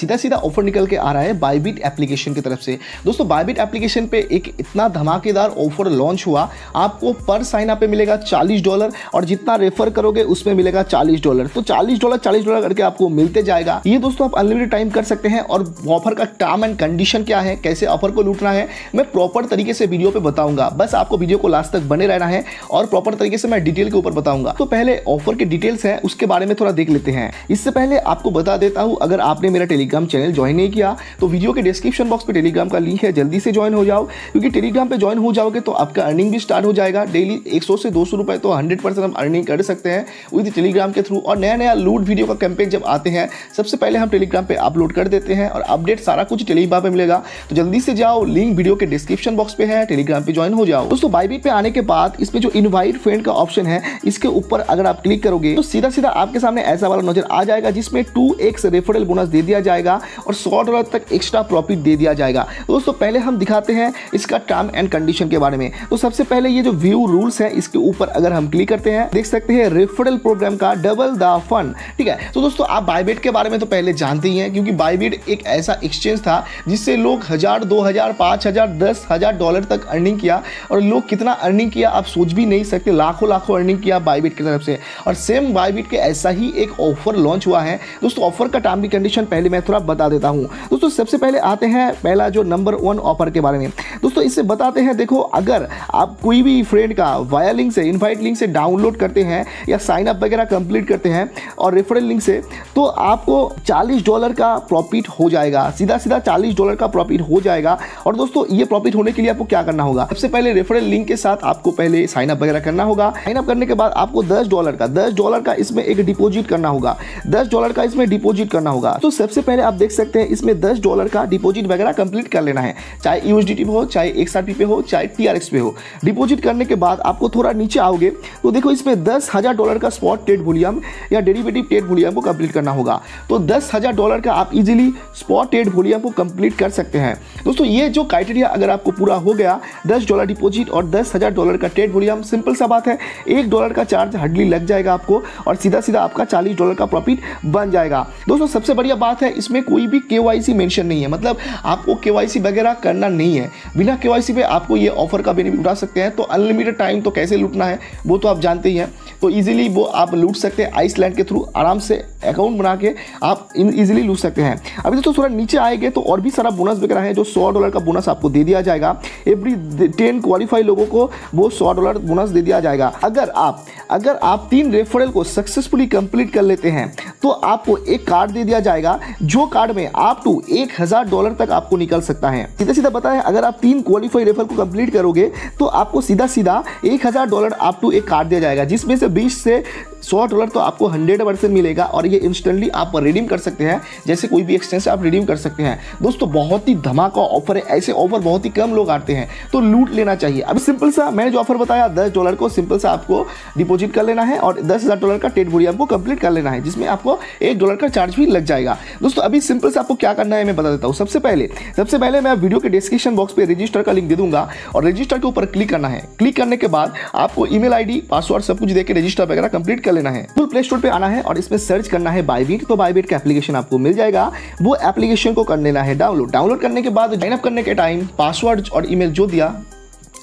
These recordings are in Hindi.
सीधा सीधा ऑफ़र निकल के आ रहा है बाईबिट एप्लीकेशन की तरफ़ से। दोस्तों बाईबिट एप्लीकेशन पे एक इतना धमाकेदार ऑफ़र लॉन्च हुआ, आपको पर साइन पे मिलेगा चालीस डॉलर और जितना रेफर करोगे उसमें मिलेगा चालीस डॉलर तो चालीस डॉलर चालीस डॉलर करके आपको मिलते जाएगा। ये दोस्तों आप अनलिमिटेड टाइम कर सकते हैं और ऑफ़र का टर्म एंड कंडीशन क्या है, कैसे ऑफ़र को लूटना है, मैं प्रॉपर तरीके से वीडियो पे बताऊँगा। बस आपको वीडियो को लास्ट तक बने रहना है और प्रॉपर तरीके से मैं डिटेल के ऊपर बताऊँगा। तो पहले ऑफ़र के डिटेल्स हैं, उसके बारे में थोड़ा देख लेते हैं। इससे पहले आपको बता देता हूँ, अगर आपने मेरा टेलीग्राम चैनल ज्वाइन नहीं किया तो वीडियो के डिस्क्रिप्शन बॉक्स पे टेलीग्राम का लिंक है, जल्दी से ज्वाइन हो जाओ। क्योंकि टेलीग्राम पर ज्वाइन हो जाओगे तो आपका अर्निंग भी स्टार्ट हो जाएगा। डेली एक सौ से दो सौ तो हंड्रेड हम अर्निंग कर सकते हैं विद टेलीग्राम के थ्रू और नया नया लूट वीडियो का कैंपेन जब आते हैं, सबसे पहले हम टेलीग्राम पर अपलोड कर देते हैं और अपडेट सारा कुछ टेलीग्राम पर मिलेगा। तो जल्दी से जाओ लिंक वीडियो के डिस्क्रिप्शन बॉक्स पे है टेलीग्राम पे ज्वाइन हो जाओ। दोस्तों बाईबीट पे आने के बाद इसमें जो इनवाइट फ्रेंड का ऑप्शन है, इसके ऊपर अगर आप क्लिक करोगे तो सीधा सीधा आपके सामने ऐसा वाला नज़र आ जाएगा जिसमें टू एक्स रेफरल बोनस दे दिया जाएगा। और सौ डॉलर तक एक्स्ट्रा प्रॉफिट दे दिया जाएगा। दोस्तों, पहले हम दिखाते हैं इसका टर्म एंड कंडीशन के बारे में। तो सबसे पहले ये जो व्यू रूल्स है, इसके ऊपर अगर हम क्लिक करते हैं, देख सकते हैं रेफरल प्रोग्राम का डबल द फन ठीक है? तो दोस्तों, आप बाईबेट के बारे में तो पहले जानते ही हैं, क्योंकि बाईबेट एक ऐसा एक्सचेंज था जिससे लोग हज़ार, दो हज़ार, पाँच हज़ार, दस हज़ार डॉलर तक अर्निंग किया और लोग कितना अर्निंग किया, आप सोच भी नहीं सकते, लाखों लाखों अर्निंग किया बाईबिट की तरफ़ से। और सेम बाईबिट के ऐसा ही एक ऑफ़र लॉन्च हुआ है। दोस्तों ऑफ़र का टर्म की कंडीशन पहले मैं थोड़ा बता देता हूँ। दोस्तों, सबसे पहले आते हैं पहला जो नंबर वन ऑफ़र के बारे में। दोस्तों, इससे बताते हैं, देखो, अगर आप कोई भी फ्रेंड का वाया लिंक से इन्वाइट लिंक से डाउनलोड करते हैं या साइन अप वगैरह कंप्लीट करते हैं और रेफरल लिंक से तो आपको 40 डॉलर का प्रॉफिट हो जाएगा। सीधा सीधा 40 डॉलर का प्रॉफिट हो जाएगा। और दोस्तों, ये प्रॉफिट होने के लिए आपको क्या करना होगा? सबसे पहले रेफरल लिंक के साथ आपको पहले साइन अप वगैरह करना होगा। साइन अप करने के बाद आपको दस डॉलर का, दस डॉलर का इसमें एक डिपोजिट करना होगा। दस डॉलर का इसमें डिपोजिट करना होगा। तो सबसे पहले आप देख सकते हैं, इसमें दस डॉलर का डिपोजिट वगैरह कंप्लीट कर लेना है। चाहे यूएसडीटी पे हो, चाहे एक्स पे हो, चाहे टीआरएक्स पे हो। डिपोजिट करने के बाद आपको थोड़ा नीचे आओगे तो देखो इसमें दस डॉलर का स्पॉट ट्रेड वॉल्यूम या डेरिवेटिव ट्रेड वॉल्यूम को कंप्लीट करना होगा। तो दस डॉलर का आप इजीली स्पॉट ट्रेड वॉल्यूम को कंप्लीट कर सकते हैं। दोस्तों, ये जो क्राइटेरिया अगर आपको पूरा हो गया, दस डॉलर डिपोजिट और दस हज़ार डॉलर का ट्रेड वॉल्यूम सिंपल सा बात है। एक डॉलर का चार्ज हार्डली लग जाएगा आपको और सीधा सीधा आपका चालीस डॉलर का प्रॉफिट बन जाएगा। दोस्तों, सबसे बढ़िया बात है इसमें कोई भी के मेंशन नहीं है। मतलब आपको के वगैरह करना नहीं है। बिना के पे आपको ये ऑफ़र का बेनिफिट उठा सकते हैं। तो अनलिमिटेड टाइम तो कैसे लूटना है? वो तो आप जानते ही हैं। तो इजीली वो आप लूट सकते हैं आइसलैंड के थ्रू आराम से अकाउंट बना के आप इजीली लूट सकते हैं। अभी दोस्तों थोड़ा नीचे आएँगे तो और भी सारा बोनस वगैरह है जो सौ डॉलर का बोनस आपको दे दिया जाएगा। एवरी टेन क्वालिफाई लोगों को वो सौ डॉलर बोनस दे दिया जाएगा। अगर आप अगर आप तीन रेफरल को सक्सेसफुली कंप्लीट कर लेते हैं तो आपको एक कार्ड दे दिया जाएगा जो कार्ड में आप टू एक हज़ार डॉलर तक आपको निकल सकता है। सीधा सीधा बताएँ अगर आप तीन क्वालिफाई रेफर को कंप्लीट करोगे तो आपको सीधा सीधा एक हज़ार डॉलर आप टू एक कार्ड दिया जाएगा, जिसमें से बीस से सौ डॉलर तो आपको हंड्रेड परसेंट मिलेगा और ये इंस्टेंटली आप रिडीम कर सकते हैं, जैसे कोई भी एक्सचेंज से आप रिडीम कर सकते हैं। दोस्तों, बहुत ही धमाका ऑफ़र है, ऐसे ऑफ़र बहुत ही कम लोग आते हैं तो लूट लेना चाहिए। अब सिंपल सा, मैंने जो ऑफ़र बताया, दस डॉलर को सिंपल सा आपको डिपोजिट कर लेना है और दस हज़ार डॉलर का टेट बोरी आपको कंप्लीट कर लेना है, जिसमें आपको एक डॉलर का चार्ज भी लग जाएगा। दोस्तों, अभी सिंपल से आपको क्या करना है, मैं बता देता हूँ। सबसे पहले सबसे पहले मैं वीडियो के डिस्क्रिप्शन बॉक्स पे रजिस्टर का लिंक दे दूँगा और रजिस्टर के ऊपर क्लिक करना है। क्लिक करने के बाद आपको ईमेल आईडी, पासवर्ड सब कुछ देकर रजिस्टर वगैरह कंप्लीट कर लेना है। फुल प्ले स्टोर पर आना है और इसमें सर्च करना है बाईबीट तो बाईबीट का एप्लीकेशन आपको मिल जाएगा। वो एप्लीकेशन को कर लेना है डाउनलोड डाउनलोड करने के बाद साइनअप अप करने के टाइम पासवर्ड और ईमेल जो दिया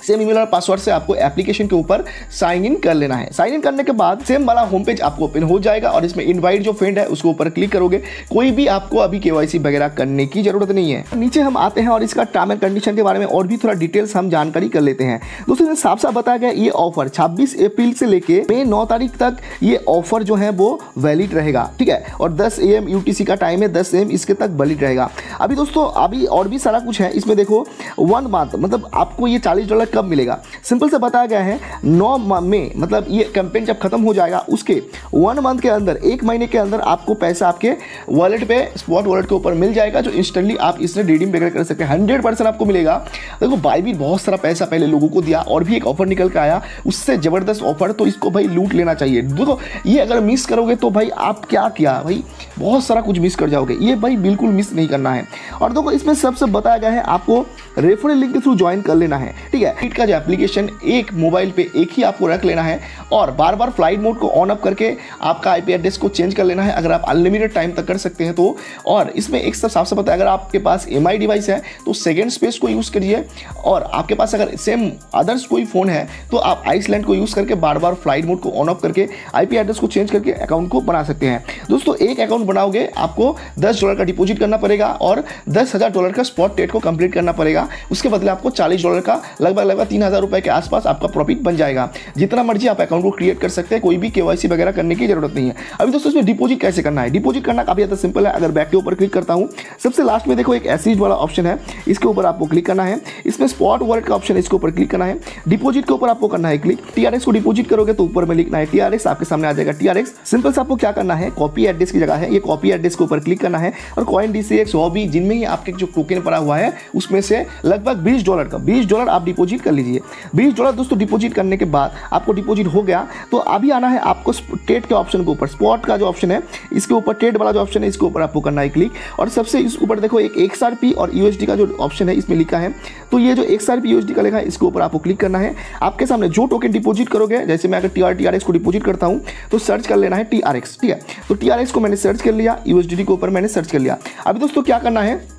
सेम ईमेल और पासवर्ड से आपको एप्लीकेशन के ऊपर साइन इन कर लेना है। साइन इन करने के बाद सेम वाला होम पेज आपको ओपन हो जाएगा और इसमें इनवाइट जो फ्रेंड है, उसके ऊपर क्लिक करोगे। कोई भी आपको अभी के वगैरह करने की ज़रूरत नहीं है। नीचे हम आते हैं और इसका टर्म एंड कंडीशन के बारे में और भी थोड़ा डिटेल्स हम जानकारी कर लेते हैं। दोस्तों साफ़ साफ़ बताया गया ये ऑफ़र छब्बीस अप्रैल से लेके मई नौ तारीख तक ये ऑफ़र जो है वो वैलिड रहेगा, ठीक है? और दस ए एम का टाइम है, दस एम इसके तक वैलिड रहेगा। अभी दोस्तों, अभी और भी सारा कुछ है। इसमें देखो वन मंथ मतलब आपको ये चालीस डॉलर कब मिलेगा? सिंपल से बताया गया है, नौ में मतलब ये कैंपेन जब खत्म हो जाएगा, उसके वन मंथ के अंदर, एक महीने के अंदर आपको पैसा आपके वॉलेट पे स्पॉट वॉलेट के ऊपर मिल जाएगा, जो इंस्टेंटली आप इससे रिडीम वगैरह कर सकते हैं। हंड्रेड परसेंट आपको मिलेगा। देखो बाई भी बहुत सारा पैसा पहले लोगों को दिया, और भी एक ऑफ़र निकल के आया, उससे ज़बरदस्त ऑफ़र तो इसको भाई लूट लेना चाहिए। देखो, ये अगर मिस करोगे तो भाई आप क्या किया? भाई, बहुत सारा कुछ मिस कर जाओगे। ये भाई बिल्कुल मिस नहीं करना है। और देखो, इसमें सबसे बताया गया है, आपको रेफरल लिंक के थ्रू ज्वाइन कर लेना है, ठीक है? का जो एप्लीकेशन एक मोबाइल पे एक ही आपको रख लेना है और बार बार फ़्लाइट मोड को ऑन अप करके आपका आईपी एड्रेस को चेंज कर लेना है। अगर आप अनलिमिटेड टाइम तक कर सकते हैं तो। और इसमें एक सब साफ़ साफ़ पता है अगर आपके पास एमआई डिवाइस है तो सेकेंड स्पेस को यूज़ करिए। और आपके पास अगर सेम अदर्स कोई फ़ोन है तो आप आइसलैंड को यूज़ करके बार बार फ़्लाइट मोड को ऑन ऑफ़ करके आईपी एड्रेस को चेंज करके अकाउंट को बना सकते हैं। दोस्तों, एक अकाउंट बनाओगे, आपको दस डॉलर का डिपॉजिट करना पड़ेगा और दस हज़ार डॉलर का स्पॉट ट्रेड को कंप्लीट करना पड़ेगा। उसके बदले आपको चालीस डॉलर का, लगभग लगभग तीन हज़ार रुपए के आसपास आपका प्रॉफिट बन जाएगा। जितना मर्ज़ी आप अकाउंट को क्रिएट कर सकते हैं, कोई भी केवाईसी वगैरह करने की ज़रूरत नहीं है। अभी दोस्तों इसमें डिपॉजिट कैसे करना है? डिपॉजिट करना काफ़ी ज़्यादा सिंपल है। अगर बैक के ऊपर क्लिक करता हूँ, सबसे लास्ट में देखो एक एसिड वाला ऑप्शन है। इसके ऊपर आपको क्लिक करना है। इसमें स्पॉट वॉलेट का ऑप्शन इसके ऊपर क्लिक करना है। डिपॉजिट के ऊपर आपको करना है क्लिक टीआरएक्स को डिपॉजिट करोगे तो ऊपर में लिखना है टीआरएक्स आपके सामने आ जाएगा टीआरएक्स सिंपल से आपको क्या करना है? कॉपी एड्रेस की जगह है। ये कॉपी एड्रेस के ऊपर क्लिक करना है। और कॉइन डीसीएक्स हॉबी जिनमें ही आपके जो टोकन पड़ा हुआ है, उसमें से लगभग बीस डॉलर का, बीस डॉलर आप डिपॉजिट कर लीजिए। बीस डॉलर दोस्तों डिपॉजिट करने के बाद आपको डिपॉजिट हो गया तो अभी आना है आपको ट्रेड के ऑप्शन के ऊपर। स्पॉट का जो ऑप्शन है, इसके ऊपर ट्रेड वाला जो ऑप्शन है, इसके ऊपर आपको करना है क्लिक और सबसे इस ऊपर देखो, एक एक्सआरपी और यूएसडी का जो ऑप्शन है, इसमें लिखा है। तो ये जो एक्स आर का लिखा है, इसके ऊपर आपको क्लिक करना है। आपके सामने जो टोकन डिपोजिट करोगे, जैसे मैं अगर T R T R X को डिपॉजिट करता हूँ तो सर्च कर लेना है टी आर एक्स ठीक है? तो टी आर एक्स को मैंने सर्च कर लिया यूएसडी के ऊपर मैंने सर्च कर लिया। अभी दोस्तों क्या करना है?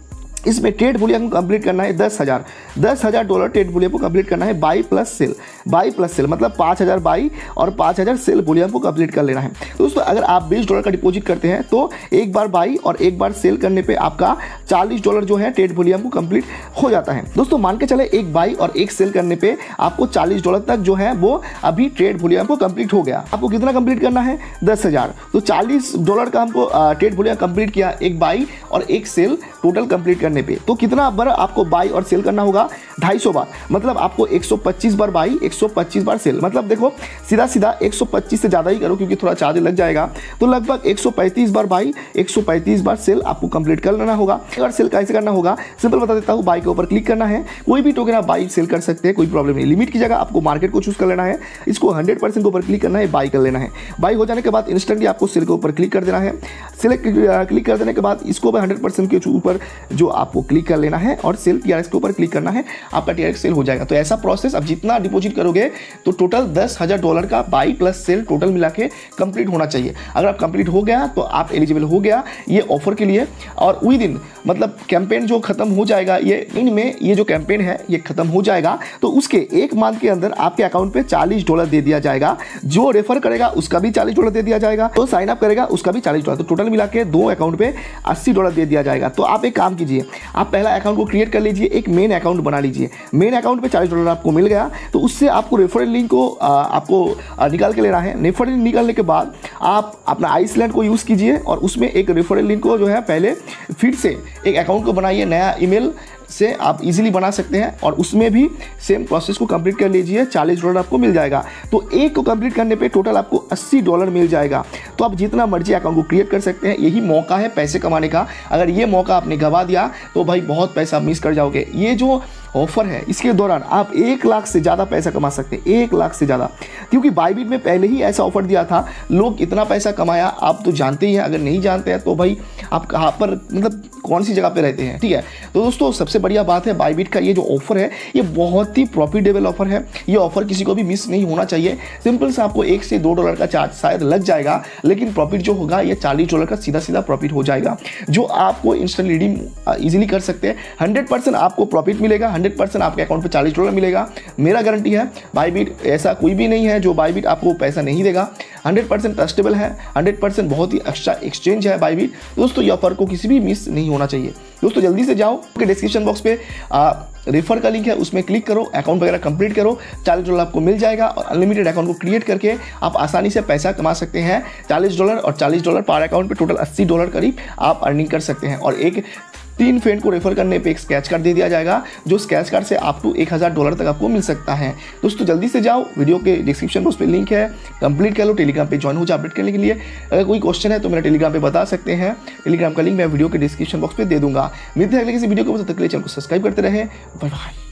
इसमें ट्रेड वॉल्यूम को कंप्लीट करना है दस हज़ार। दस हज़ार डॉलर ट्रेड वॉल्यूम को कंप्लीट करना है buy plus sell buy plus sell मतलब पाँच हज़ार बाई और पाँच हज़ार सेल वॉल्यूम को कंप्लीट कर लेना है। तो दोस्तों, अगर आप बीस डॉलर का डिपॉजिट करते हैं तो एक बार बाई और एक बार सेल करने पर आपका चालीस डॉलर जो है ट्रेड वॉल्यूम को कंप्लीट हो जाता है। दोस्तों, मान के चले एक बाई और एक सेल करने पर आपको चालीस डॉलर तक जो है वो अभी ट्रेड वॉल्यूम को कंप्लीट हो गया। आपको कितना कंप्लीट करना है? दस हज़ार। तो चालीस डॉलर का हमको ट्रेड वॉल्यूम कंप्लीट किया, एक बाई और एक सेल टोटल कंप्लीट करने पे। तो कितना बार आपको बाई और सेल करना होगा? 250 बार। मतलब आपको 125 बार बाई 125 बार सेल मतलब देखो सीधा सीधा 125 से ज़्यादा ही करो क्योंकि थोड़ा चार्ज लग जाएगा। तो लगभग 135 बार बाई 135 बार सेल आपको कंप्लीट कर लेना होगा। अगर सेल कैसे करना होगा? सिंपल बता देता हूँ बाई के ऊपर क्लिक करना है। कोई भी टोकन आप बाई सेल कर सकते हैं, कोई प्रॉब्लम नहीं। लिमिट की जगह आपको मार्केट को चूज़ कर लेना है। इसको हंड्रेड परसेंट के ऊपर क्लिक करना है बाई कर लेना है। बाई हो जाने के बाद इंस्टेंटली आपको सेल के ऊपर क्लिक कर देना है। सेलेक्ट क्लिक कर देने के बाद इसको हंड्रेड परसेंट के ऊपर जो आपको क्लिक कर लेना है और सेल टी के ऊपर क्लिक करना है, आपका टी सेल हो जाएगा। तो ऐसा प्रोसेस अब जितना डिपोजिट करोगे तो टोटल दस हज़ार डॉलर का बाई प्लस सेल टोटल मिला के कंप्लीट होना चाहिए। अगर आप कंप्लीट हो गया तो आप एलिजिबल हो गया ये ऑफ़र के लिए। और विद इन मतलब कैंपेन जो खत्म हो जाएगा, ये इनमें ये जो कैंपेन है, ये खत्म हो जाएगा। तो उसके एक मंथ के अंदर आपके अकाउंट पे 40 डॉलर दे दिया जाएगा। जो रेफर करेगा, उसका भी 40 डॉलर दे दिया जाएगा। तो साइन अप करेगा, उसका भी 40 डॉलर तो टोटल मिला के दो अकाउंट पे 80 डॉलर दे दिया जाएगा। तो आप एक काम कीजिए आप पहला अकाउंट को क्रिएट कर लीजिए, एक मेन अकाउंट बना लीजिए। मेन अकाउंट पे चालीस डॉलर आपको मिल गया तो उससे आपको रेफरल लिंक को आपको निकाल के लेना है। रेफरल लिंक निकालने के बाद आप अपना आइसलैंड को यूज़ कीजिए और उसमें एक रेफरल लिंक को जो है, पहले फिर से एक अकाउंट को बनाइए, नया ईमेल से आप इजीली बना सकते हैं और उसमें भी सेम प्रोसेस को कंप्लीट कर लीजिए, चालीस डॉलर आपको मिल जाएगा। तो एक को कंप्लीट करने पे टोटल आपको अस्सी डॉलर मिल जाएगा। तो आप जितना मर्ज़ी अकाउंट को क्रिएट कर सकते हैं, यही मौका है पैसे कमाने का। अगर ये मौका आपने गवा दिया तो भाई बहुत पैसा मिस कर जाओगे। ये जो ऑफ़र है। इसके दौरान आप एक लाख से ज़्यादा पैसा कमा सकते हैं। एक लाख से ज़्यादा। क्योंकि बाईबीट में पहले ही ऐसा ऑफ़र दिया था, लोग इतना पैसा कमाया, आप तो जानते ही हैं, अगर नहीं जानते हैं तो भाई आप कहाँ पर मतलब कौन सी जगह पर रहते हैं? ठीक है? तो दोस्तों, सबसे बढ़िया बात है बाईबीट का ये जो ऑफ़र है, ये बहुत ही प्रॉफिटेबल ऑफ़र है। ये ऑफ़र किसी को भी मिस नहीं होना चाहिए। सिंपल से आपको एक से दो डॉलर का चार्ज शायद लग जाएगा, लेकिन प्रॉफिट जो होगा, ये चालीस डॉलर का सीधा सीधा प्रॉफिट हो जाएगा, जो आपको इंस्टेंट रिडीम इजिली कर सकते हैं। हंड्रेड आपको प्रॉफिट मिलेगा परसेंट आपके अकाउंट पे चालीस डॉलर मिलेगा। मेरा गारंटी है बाईबीट ऐसा कोई भी नहीं है जो बाईबीट आपको पैसा नहीं देगा। हंड्रेड परसेंट ट्रस्टेबल है, हंड्रेड परसेंट बहुत ही अच्छा एक्सचेंज है बाईबीट दोस्तों, ये ऑफ़र को किसी भी मिस नहीं होना चाहिए। दोस्तों, जल्दी से जाओ डिस्क्रिप्शन बॉक्स पे रेफर का लिंक है, उसमें क्लिक करो अकाउंट वगैरह कंप्लीट करो, चालीस डॉलर आपको मिल जाएगा और अनलिमिटेड अकाउंट को क्रिएट करके आप आसानी से पैसा कमा सकते हैं। चालीस डॉलर और चालीस डॉलर पर अकाउंट पे टोटल अस्सी डॉलर करीब आप अर्निंग कर सकते हैं। और एक तीन फ्रेंड को रेफर करने पे एक स्केच कार्ड दे दिया जाएगा, जो स्केच कार्ड से आप टू एक हज़ार डॉलर तक आपको मिल सकता है। दोस्तों, जल्दी से जाओ वीडियो के डिस्क्रिप्शन बॉक्स पर लिंक है। कंप्लीट कर लो टेलीग्राम पे ज्वाइन हो जाए अपडेट करने के लिए। अगर कोई क्वेश्चन है तो मेरा टेलीग्राम पे बता सकते हैं। टेलीग्राम का लिंक मैं वीडियो के डिस्क्रिप्शन बॉक्स पे दे दूँगा। मिलते हैं अगले किसी वीडियो को तक के लिए चैनल को सब्सक्राइब करते रहे। Bye bye